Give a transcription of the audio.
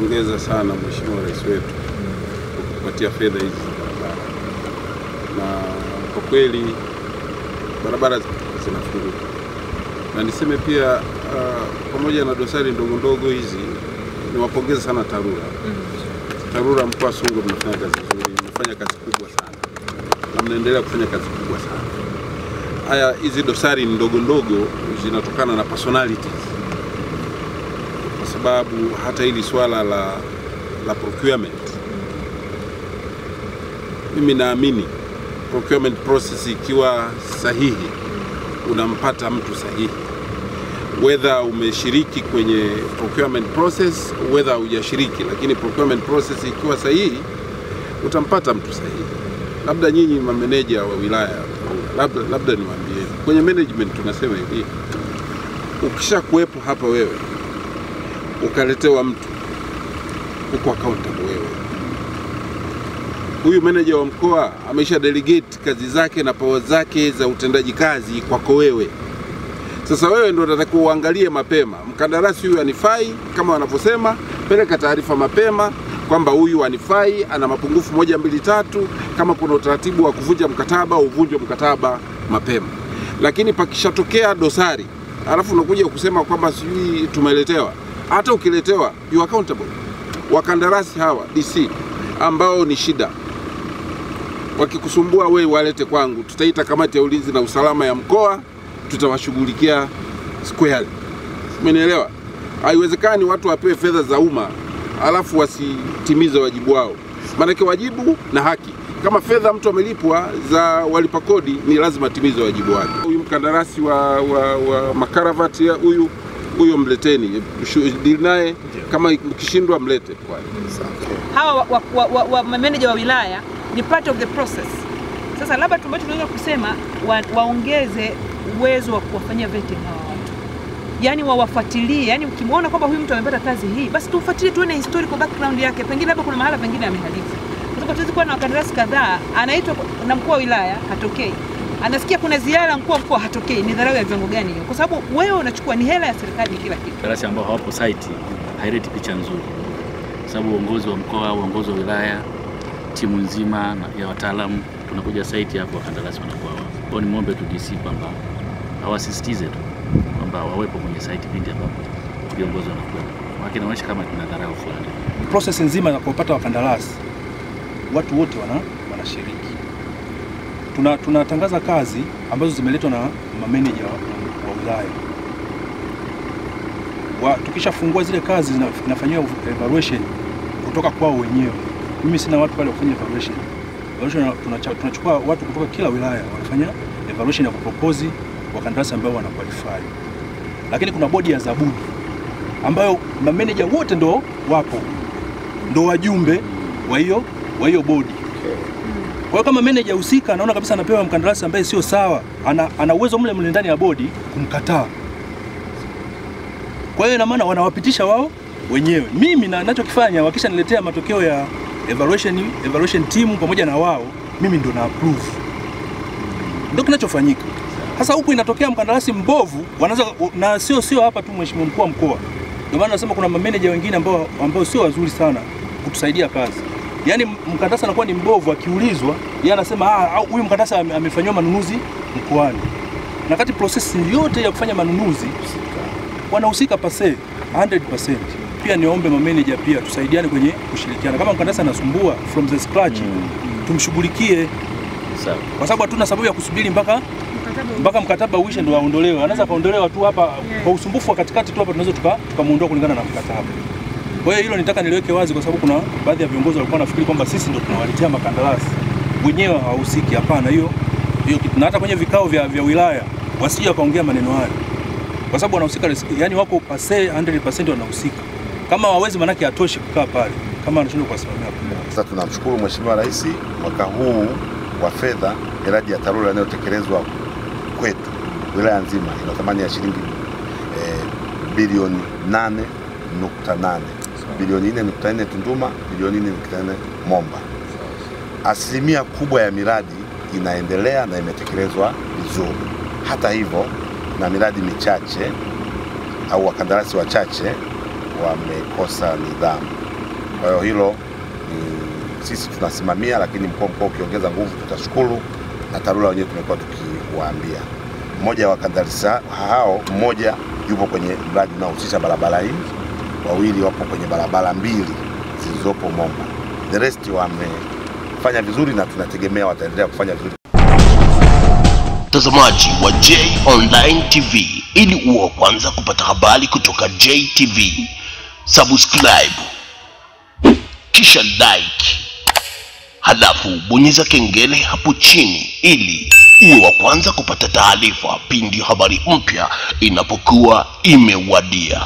nampongeza sana Mheshimiwa Rais wetu kwa kutupatia fedha hizi za barabara, na kwa kweli barabara zinafunguka, na niseme pia uh, pamoja na dosari ndogo ndogo hizi, niwapongeze sana TARURA. TARURA mkoa wa Songwe mnafanya kazi nzuri, mnafanya kazi kubwa sana. Na mnaendelea kufanya kazi kubwa sana. Haya, hizi dosari ndogo ndogo zinatokana na personalities, sababu hata hili swala la, la procurement, mimi naamini procurement process ikiwa sahihi, unampata mtu sahihi, whether umeshiriki kwenye procurement process, whether hujashiriki, lakini procurement process ikiwa sahihi, utampata mtu sahihi. Labda nyinyi mameneja wa wilaya, labda, labda niwaambie kwenye management tunasema hivi, ukisha kuwepo hapa wewe ukaletewa mtu huko accountable wewe. Huyu meneja wa mkoa amesha delegate kazi zake na power zake za utendaji kazi kwako wewe. Sasa wewe ndio unatakiwa uangalie mapema, mkandarasi huyu anifai, kama wanavyosema, peleka taarifa mapema kwamba huyu anifai, ana mapungufu moja mbili tatu. Kama kuna utaratibu wa kuvunja mkataba, uvunjwe mkataba mapema. Lakini pakishatokea dosari, alafu unakuja kusema kwamba sijui tumeletewa, hata ukiletewa you accountable. Wakandarasi hawa DC ambao ni shida, wakikusumbua we walete kwangu, tutaita kamati ya ulinzi na usalama ya mkoa, tutawashughulikia squarely. Umenielewa? Haiwezekani watu wapewe fedha za umma alafu wasitimize wajibu wao, maanake wajibu na haki. Kama fedha mtu amelipwa za walipa kodi, ni lazima atimize wajibu wake. Huyu mkandarasi wa, wa, wa makaravati huyu huyo mleteni, dili naye, kama kishindwa mlete kwani. hawa wa, wa, wa, wa, mameneja wa wilaya ni part of the process. Sasa labda tumbacho tunaweza kusema wa, waongeze uwezo wa kuwafanyia vetting hawa watu, yaani wawafuatilie. Yani ukimwona kwamba huyu mtu amepata kazi hii, basi tumfuatilie, tuone historical background yake, pengine labda kuna mahala pengine amehalifu, kwa sababu tuwezi kuwa na wakandarasi kadhaa, anaitwa na mkuu wa wilaya hatokei, anasikia kuna ziara mkuu wa mkoa hatokei. Ni dharau ya viwango gani hiyo? Kwa sababu wewe unachukua ni hela ya serikali, kila kitu. Darasa ambao hawapo site haileti picha nzuri, kwa sababu uongozi wa mkoa, uongozi wa wilaya, timu nzima na- ya wataalamu tunakuja site hapo, wakandarasi wanakuwa wao. Kwa hiyo nimwombe tu DC kwamba hawasisitize tu kwamba wawepo kwenye site pindi ambapo viongozi wanakuwa, maana inaonyesha kama kuna dharau fulani. process nzima ya kupata wakandarasi watu wote wana, wanashiriki. Tuna tunatangaza kazi ambazo zimeletwa na mameneja wa, wilaya wa, tukishafungua zile kazi zina- zinafanyiwa evaluation kutoka kwao wenyewe. Mimi sina watu pale kufanya evaluation. Evaluation tunachukua watu kutoka kila wilaya wanafanya evaluation ya kupropose wakandarasi ambao wana qualify, lakini kuna bodi ya zabuni ambayo mameneja wote ndo wapo ndo wajumbe wa hiyo wa hiyo bodi. Kwa kama meneja husika anaona kabisa anapewa mkandarasi ambaye sio sawa, ana, ana uwezo mle mle ndani ya bodi kumkataa. Kwa hiyo ina maana wanawapitisha wao wenyewe. Mimi na ninachokifanya wakisha niletea matokeo ya evaluation, evaluation team pamoja na wao, mimi ndo na approve. Ndio kinachofanyika. Sasa huku inatokea mkandarasi mbovu, wanaanza na sio sio hapa tu, mheshimiwa mkuu wa mkoa. Ndio maana nasema kuna mameneja wengine ambao ambao sio wazuri sana kutusaidia kazi. Yaani mkandarasi anakuwa ni mbovu, akiulizwa yeye anasema ah, huyu mkandarasi amefanywa amefanyiwa manunuzi mkoani, na kati prosesi yote ya kufanya manunuzi wanahusika pase 100%. Pia niombe mameneja pia tusaidiane kwenye kushirikiana. Kama mkandarasi anasumbua from the scratch, mm. tumshughulikie Sawa. kwa sababu hatuna sababu ya kusubiri mpaka mpaka mkataba uishe ndo aondolewe. Anaweza kaondolewa tu hapa kwa usumbufu wa katikati tu hapa, tunaweza tuka- tukamuondoa kulingana na mkataba. Kwa hiyo hilo nitaka niliweke wazi, kwa sababu kuna baadhi ya viongozi walikuwa wanafikiri kwamba sisi ndio tunawaletea makandarasi, wenyewe hawahusiki. Hapana, hiyo hiyo kitu, na hata kwenye vikao vya, vya wilaya wasije wakaongea maneno hayo, kwa sababu wanahusika, yani wako pase 100% wanahusika. Kama hawawezi, manake atoshi kukaa pale, kama anashindwa kuwasimamia Sasa tunamshukuru Mheshimiwa Rais, mwaka huu wa fedha miradi ya TARURA inayotekelezwa kwetu wilaya nzima ina thamani ya shilingi eh, bilioni 8.8 bilioni 4.4 Tunduma, bilioni 4.4 Momba. Asilimia kubwa ya miradi inaendelea na imetekelezwa vizuri. Hata hivyo, na miradi michache au wakandarasi wachache wamekosa nidhamu Kwa hiyo hilo ni sisi tunasimamia, lakini mkoa mkoa ukiongeza nguvu tutashukuru, na TARURA wenyewe tumekuwa tukiwaambia. Mmoja wa wakandarasi hao, mmoja yupo kwenye mradi unaohusisha barabara hii, wawili wapo kwenye barabara mbili zilizopo Momba. The rest wamefanya vizuri na tunategemea wataendelea kufanya vizuri. mtazamaji wa J Online TV, ili uwe wa kwanza kupata habari kutoka JTV, subscribe kisha like, halafu bonyeza kengele hapo chini ili uwe wa kwanza kupata taarifa pindi habari mpya inapokuwa imewadia.